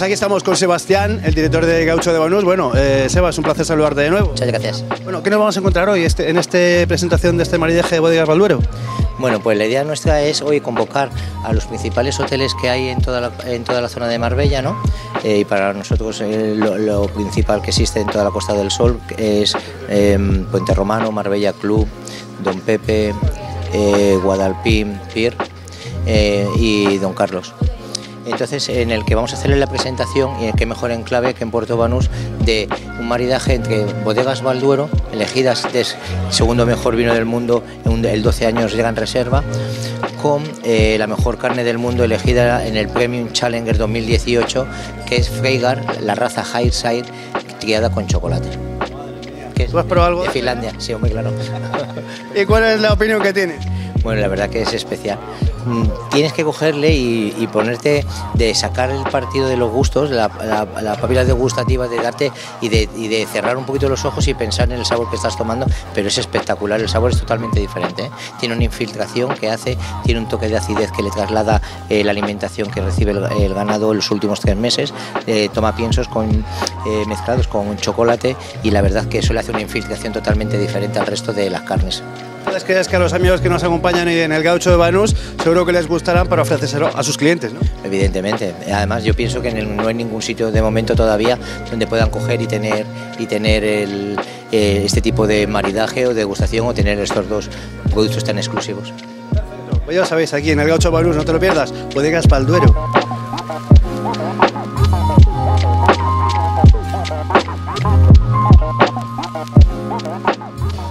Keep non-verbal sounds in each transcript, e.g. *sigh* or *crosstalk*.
pues aquí estamos con Sebastián, el director de Gaucho de Banús. Bueno, eh, Sebas, un placer saludarte de nuevo. Muchas gracias. Bueno, ¿qué nos vamos a encontrar hoy este, en esta presentación de este maridaje de bodegas Balduero? Bueno, pues la idea nuestra es hoy convocar a los principales hoteles que hay en toda la, en toda la zona de Marbella, ¿no? Eh, y para nosotros eh, lo, lo principal que existe en toda la Costa del Sol es em, Puente Romano, Marbella Club, Don Pepe, eh, Guadalpín, Pier y Don Carlos. Entonces, en el que vamos a hacerle la presentación, y qué mejor enclave que en Puerto Banús, de un maridaje entre bodegas Balduero, elegidas de segundo mejor vino del mundo, en un- el 12 años llega en reserva, con eh, la mejor carne del mundo elegida en el Premium Challenger 2018, que es Freigar, la raza Highside, criada con chocolate. Que ¿Tú has probado algo de de Finlandia, sí, muy claro. *laughs* ¿Y cuál es la opinión que tienes? Bueno, la verdad que es especial. Mm, Tienes que cogerle y, ponerte de sacar el partido de los gustos, la, la, la papila degustativa de darte y de, cerrar un poquito los ojos y pensar en el sabor que estás tomando, pero es espectacular, el sabor es totalmente diferente. ¿eh? Tiene una infiltración que hace, tiene un toque de acidez que le traslada eh, la alimentación que recibe el, ganado en los últimos tres meses, eh, toma piensos mezclados con chocolate y la verdad que eso le hace una infiltración totalmente diferente al resto de las carnes. Entonces, crees que a los amigos que nos acompañan en el Gaucho de Banús seguro que les gustarán para ofrecérselo a sus clientes, ¿no? Evidentemente. Además, yo pienso que en el- no hay ningún sitio de momento todavía donde puedan coger y tener y tener el, eh, este tipo de maridaje o degustación o tener estos dos productos tan exclusivos. Pues ya sabéis, aquí en el Gaucho de Banús, no te lo pierdas, bodegas Balduero.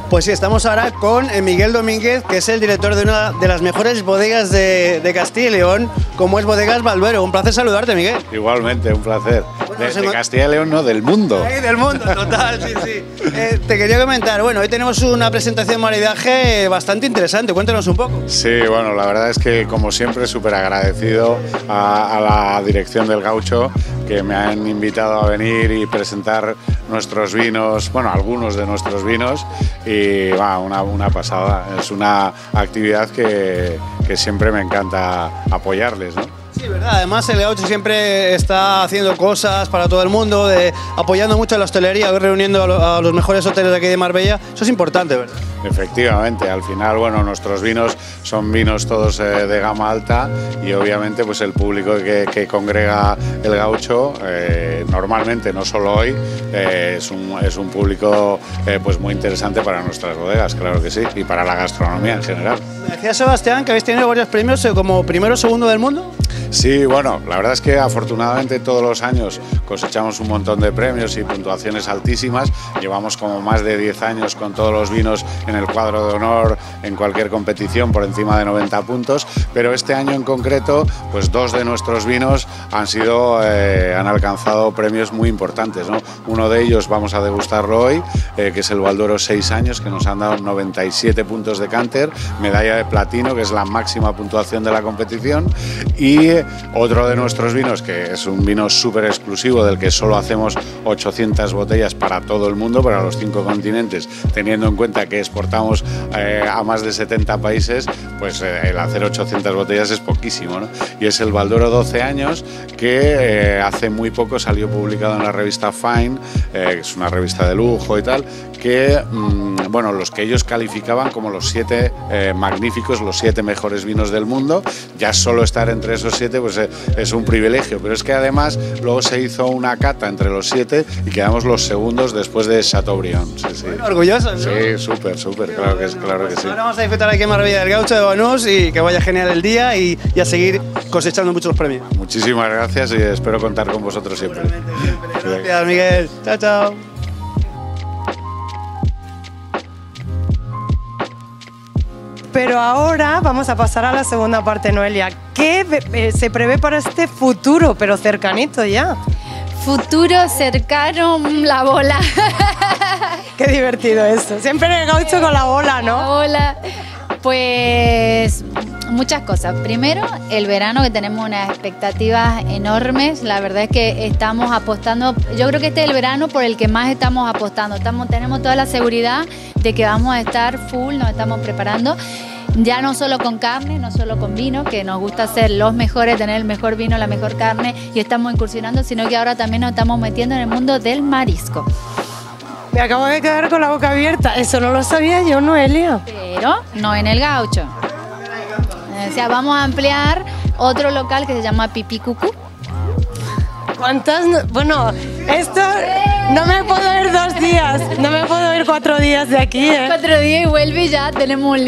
Pues sí, estamos ahora con eh, Miguel Domínguez, que es el director de una de las mejores bodegas de, de Castilla y León, como es Bodegas Balduero. Un placer saludarte, Miguel. Igualmente, un placer. Bueno, De, Castilla y León, no, del mundo. Ay, del mundo, total, sí, sí. Eh, te quería comentar, bueno, hoy tenemos una presentación de maridaje bastante interesante, cuéntanos un poco. Sí, bueno, la verdad es que como siempre súper agradecido a, a la dirección del Gaucho que me han invitado a venir y presentar nuestros vinos, bueno, algunos de nuestros vinos y va, una, una pasada. Es una actividad que, que siempre me encanta apoyarles, ¿no? Sí, verdad. Además, el Gaucho siempre está haciendo cosas para todo el mundo, de, apoyando mucho a la hostelería, reuniendo a, lo- a los mejores hoteles de aquí de Marbella. Eso es importante, ¿verdad? Efectivamente, al final, bueno, nuestros vinos son vinos todos eh, de gama alta y obviamente pues el público que, que congrega el gaucho, eh, normalmente, no solo hoy, eh, es, un, es un público pues muy interesante para nuestras bodegas, claro que sí, y para la gastronomía en general. Me decía Sebastián que habéis tenido varios premios como primero o segundo del mundo. Sí, bueno, la verdad es que afortunadamente todos los años cosechamos un montón de premios y puntuaciones altísimas. Llevamos como más de 10 años con todos los vinos en el cuadro de honor en cualquier competición por encima de 90 puntos, pero este año en concreto, pues dos de nuestros vinos han sido, eh, han alcanzado premios muy importantes. ¿no? Uno de ellos vamos a degustarlo hoy, eh, que es el Valduero 6 años, que nos han dado 97 puntos de Canter, medalla de platino, que es la máxima puntuación de la competición, y otro de nuestros vinos, que es un vino súper exclusivo, del que solo hacemos 800 botellas para todo el mundo, para los cinco continentes, teniendo en cuenta que exportamos eh, a más de 70 países, pues eh, el hacer 800 botellas es poquísimo. ¿no? Y es el Valdoro 12 años, que eh, hace muy poco salió publicado en la revista Fine, eh, que es una revista de lujo y tal, que, mm, bueno, los que ellos calificaban como los siete eh, magníficos, los siete mejores vinos del mundo. Ya solo estar entre esos siete pues, eh, es un privilegio, pero es que además luego se hizo una cata entre los siete y quedamos los segundos después de Chateaubriand. Sí, sí. Orgullosos, ¿no? Sí, súper, súper, claro que, es, claro que sí. Ahora vamos a disfrutar aquí en Marbella del Gaucho de Banús y que vaya genial el día y, y a seguir cosechando muchos premios. Muchísimas gracias y espero contar con vosotros siempre. Gracias, Miguel. Chao, chao. Pero ahora vamos a pasar a la segunda parte, Noelia. ¿Qué eh, se prevé para este futuro, pero cercanito ya? Futuro cercano, mm, la bola. *laughs* Qué divertido esto. Siempre en el gaucho con la bola, La ¿no? bola. Pues muchas cosas. Primero, el verano que tenemos unas expectativas enormes. La verdad es que estamos apostando, yo creo que este es el verano por el que más estamos apostando. Estamos, tenemos toda la seguridad de que vamos a estar full, nos estamos preparando. ya no solo con carne, no solo con vino, que nos gusta ser los mejores, tener el mejor vino, la mejor carne y estamos incursionando, sino que ahora también nos estamos metiendo en el mundo del marisco. Me acabo de quedar con la boca abierta. Eso no lo sabía yo, Noelia. Pero no en el gaucho. O sea, vamos a ampliar otro local que se llama Pipí Cucú. ¿Cuántas? no- Bueno, esto no me puedo ir dos días. No me puedo ir cuatro días de aquí, ¿eh? Cuatro días y vuelve y ya tenemos un...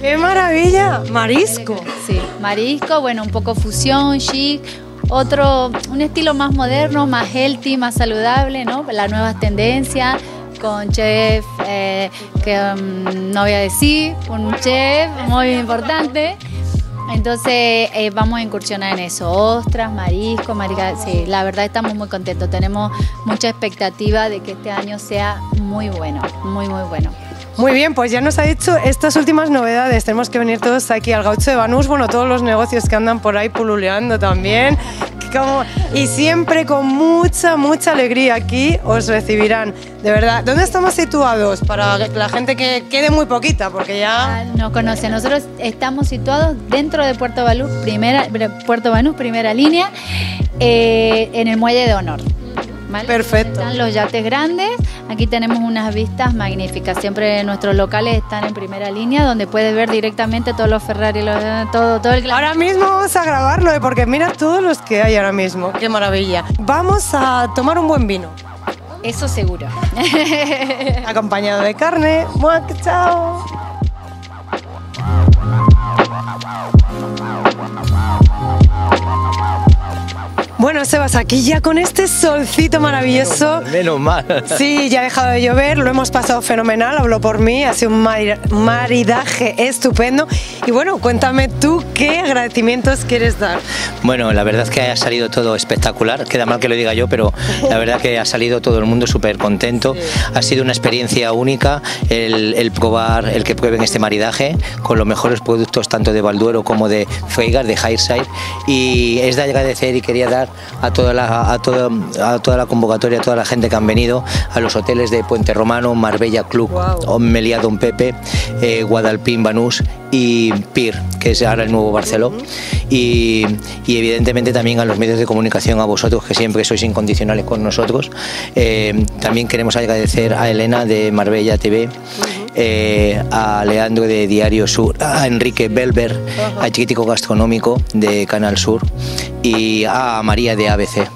¡Qué maravilla! Marisco. Sí, marisco, bueno, un poco fusión, chic, otro, un estilo más moderno, más healthy, más saludable, ¿no? Las nuevas tendencias, con chef, eh, que mm, no voy a decir, un chef muy importante. Entonces eh, vamos a incursionar en eso, ostras, marisco, marica, sí, la verdad estamos muy contentos, tenemos mucha expectativa de que este año sea muy bueno, muy muy bueno. Muy bien, pues ya nos ha dicho estas últimas novedades. Tenemos que venir todos aquí al Gaucho de Banús, bueno, todos los negocios que andan por ahí pululeando también. Y siempre con mucha, mucha alegría aquí os recibirán. De verdad, ¿dónde estamos situados? Para la gente que quede muy poquita, porque ya... Ah, No conoce. Nosotros estamos situados dentro de Puerto Banús, primera, Puerto Banús, primera línea, eh, en el muelle de honor. ¿Vale? Perfecto. Están los yates grandes. Aquí tenemos unas vistas magníficas. Siempre nuestros locales están en primera línea, donde puedes ver directamente todos los Ferrari, los- todo, todo el Ahora mismo vamos a grabarlo, ¿eh? porque mira todos los que hay ahora mismo. Qué maravilla. Vamos a tomar un buen vino, Eso seguro. *laughs* acompañado de carne. ¡Mua, ¡Chao! Bueno, Sebas, aquí ya con este solcito maravilloso. Menos mal. Sí, ya ha dejado de llover, lo hemos pasado fenomenal, hablo por mí, ha sido un mari- maridaje estupendo. Y bueno, cuéntame tú qué agradecimientos quieres dar. Bueno, la verdad es que ha salido todo espectacular. Queda mal que lo diga yo, pero la verdad que ha salido todo el mundo súper contento. Ha sido una experiencia única el, el probar, el que prueben este maridaje con los mejores productos tanto de Balduero como de Feigar, de Highside. Y es de agradecer y quería dar a toda la, a toda, a toda la convocatoria, a toda la gente que han venido, a los hoteles de Puente Romano, Marbella Club. Meliá Don Pepe, eh, Guadalpín Banús y PIR, que es ahora el nuevo Barceló. Y, y evidentemente también a los medios de comunicación, a vosotros que siempre sois incondicionales con nosotros. Eh, también queremos agradecer a Elena de Marbella TV, eh, a Leandro de Diario Sur, a Enrique Belver, a Crítico Gastronómico de Canal Sur y a María de ABC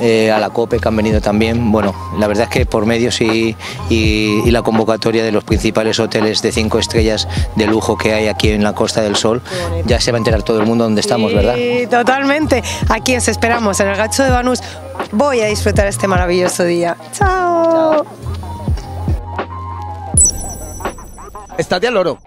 eh, a la COPE que han venido también. Bueno, la verdad es que por medios y, y- y la convocatoria de los principales hoteles de cinco estrellas de lujo que hay aquí en la Costa del Sol, ya se va a enterar todo el mundo dónde estamos, ¿verdad? Sí, totalmente. Aquí os esperamos en el Gacho de Banús. Voy a disfrutar este maravilloso día. Chao. Estate al loro.